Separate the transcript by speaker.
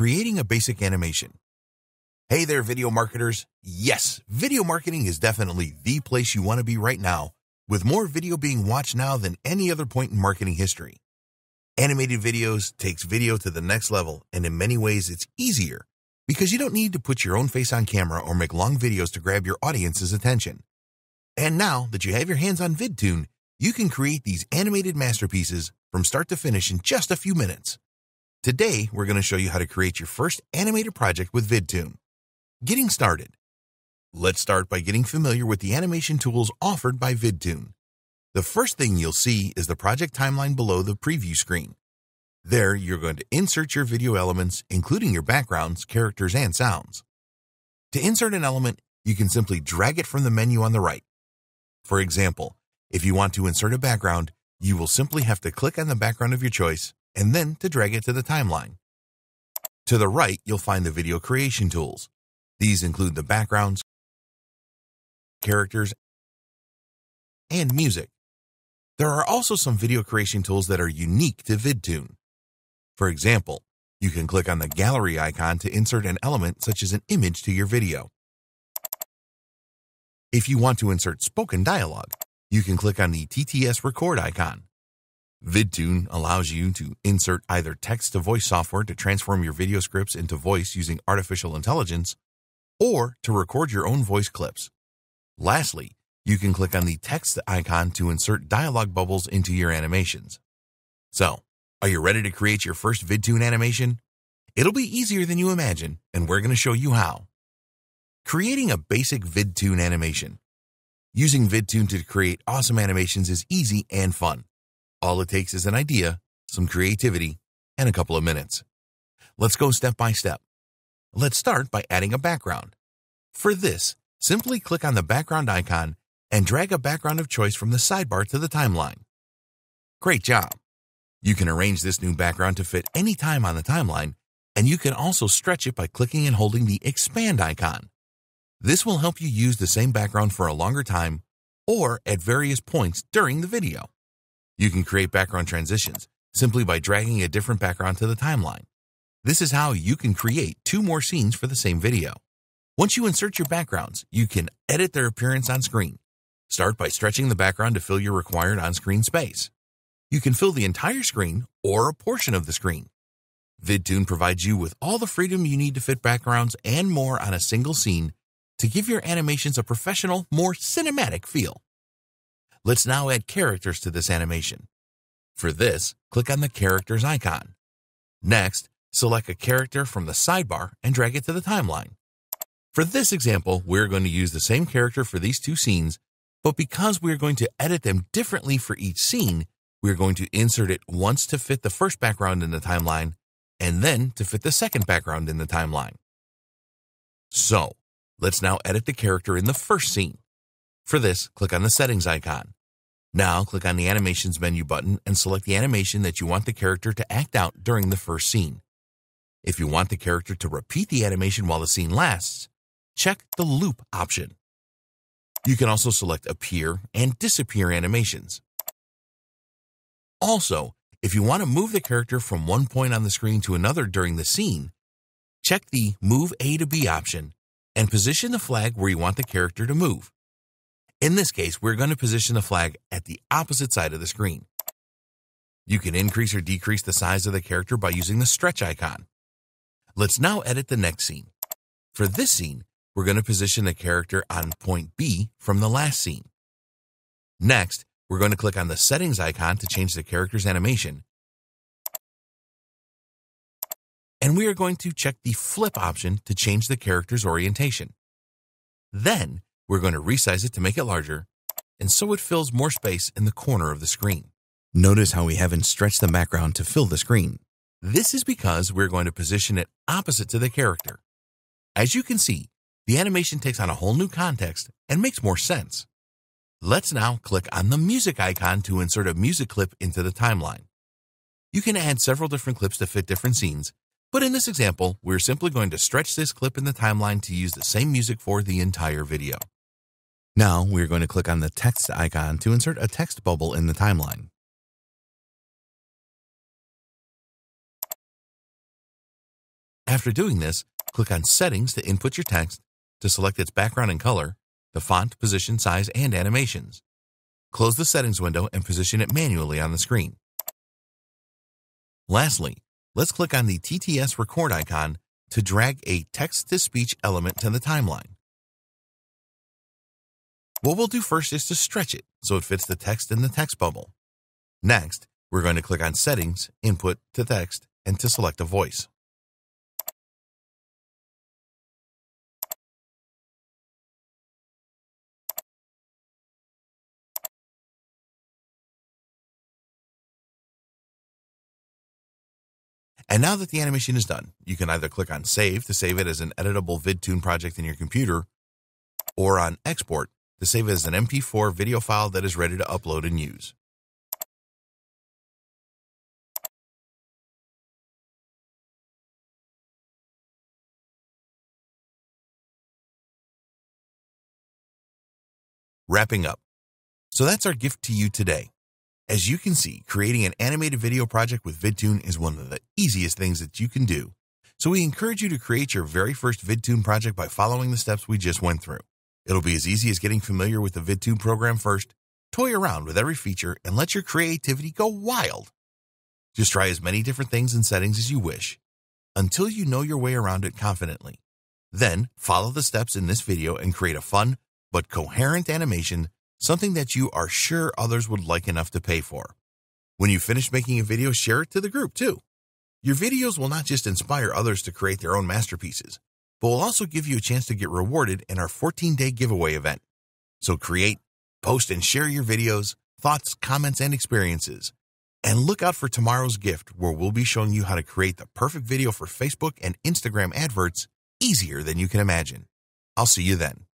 Speaker 1: creating a basic animation. Hey there, video marketers. Yes, video marketing is definitely the place you want to be right now, with more video being watched now than any other point in marketing history. Animated videos takes video to the next level, and in many ways, it's easier because you don't need to put your own face on camera or make long videos to grab your audience's attention. And now that you have your hands on VidToon, you can create these animated masterpieces from start to finish in just a few minutes. Today, we're going to show you how to create your first animated project with VidToon. Getting started. Let's start by getting familiar with the animation tools offered by VidToon. The first thing you'll see is the project timeline below the preview screen. There, you're going to insert your video elements, including your backgrounds, characters, and sounds. To insert an element, you can simply drag it from the menu on the right. For example, if you want to insert a background, you will simply have to click on the background of your choice and then to drag it to the timeline. To the right, you'll find the video creation tools. These include the backgrounds, characters, and music. There are also some video creation tools that are unique to VidToon. For example, you can click on the gallery icon to insert an element such as an image to your video. If you want to insert spoken dialogue, you can click on the TTS record icon. VidToon allows you to insert either text to voice software to transform your video scripts into voice using artificial intelligence, or to record your own voice clips. Lastly, you can click on the text icon to insert dialogue bubbles into your animations. So, are you ready to create your first VidToon animation? It'll be easier than you imagine, and we're going to show you how. Creating a basic VidToon animation. Using VidToon to create awesome animations is easy and fun. All it takes is an idea, some creativity, and a couple of minutes. Let's go step by step. Let's start by adding a background. For this, simply click on the background icon and drag a background of choice from the sidebar to the timeline. Great job! You can arrange this new background to fit any time on the timeline, and you can also stretch it by clicking and holding the expand icon. This will help you use the same background for a longer time or at various points during the video. You can create background transitions simply by dragging a different background to the timeline. This is how you can create two more scenes for the same video. Once you insert your backgrounds, you can edit their appearance on screen. Start by stretching the background to fill your required on-screen space. You can fill the entire screen or a portion of the screen. VidToon provides you with all the freedom you need to fit backgrounds and more on a single scene to give your animations a professional, more cinematic feel. Let's now add characters to this animation. For this, click on the characters icon. Next, select a character from the sidebar and drag it to the timeline. For this example, we're going to use the same character for these two scenes, but because we're going to edit them differently for each scene, we're going to insert it once to fit the first background in the timeline, and then to fit the second background in the timeline. So, let's now edit the character in the first scene. For this, click on the settings icon. Now click on the animations menu button and select the animation that you want the character to act out during the first scene. If you want the character to repeat the animation while the scene lasts, check the loop option. You can also select appear and disappear animations. Also, if you want to move the character from one point on the screen to another during the scene, check the Move A to B option and position the flag where you want the character to move. In this case, we're going to position the flag at the opposite side of the screen. You can increase or decrease the size of the character by using the stretch icon. Let's now edit the next scene. For this scene, we're going to position the character on point B from the last scene. Next, we're going to click on the settings icon to change the character's animation. And we are going to check the flip option to change the character's orientation. Then, we're going to resize it to make it larger, and so it fills more space in the corner of the screen. Notice how we haven't stretched the background to fill the screen. This is because we're going to position it opposite to the character. As you can see, the animation takes on a whole new context and makes more sense. Let's now click on the music icon to insert a music clip into the timeline. You can add several different clips to fit different scenes, but in this example, we're simply going to stretch this clip in the timeline to use the same music for the entire video. Now we're going to click on the text icon to insert a text bubble in the timeline. After doing this, click on Settings to input your text, to select its background and color, the font, position, size, and animations. Close the settings window and position it manually on the screen. Lastly, let's click on the TTS record icon to drag a text-to-speech element to the timeline. What we'll do first is to stretch it so it fits the text in the text bubble. Next, we're going to click on Settings, Input to Text, and to select a voice. And now that the animation is done, you can either click on Save to save it as an editable VidToon project in your computer, or on Export to save as an MP4 video file that is ready to upload and use. Wrapping up. So that's our gift to you today. As you can see, creating an animated video project with VidToon is one of the easiest things that you can do. So we encourage you to create your very first VidToon project by following the steps we just went through. It'll be as easy as getting familiar with the VidToon program first, toy around with every feature, and let your creativity go wild. Just try as many different things and settings as you wish until you know your way around it confidently. Then follow the steps in this video and create a fun but coherent animation something that you are sure others would like enough to pay for. When you finish making a video, share it to the group too. Your videos will not just inspire others to create their own masterpieces, but we'll also give you a chance to get rewarded in our 14 day giveaway event. So create, post, and share your videos, thoughts, comments, and experiences. And look out for tomorrow's gift, where we'll be showing you how to create the perfect video for Facebook and Instagram adverts easier than you can imagine. I'll see you then.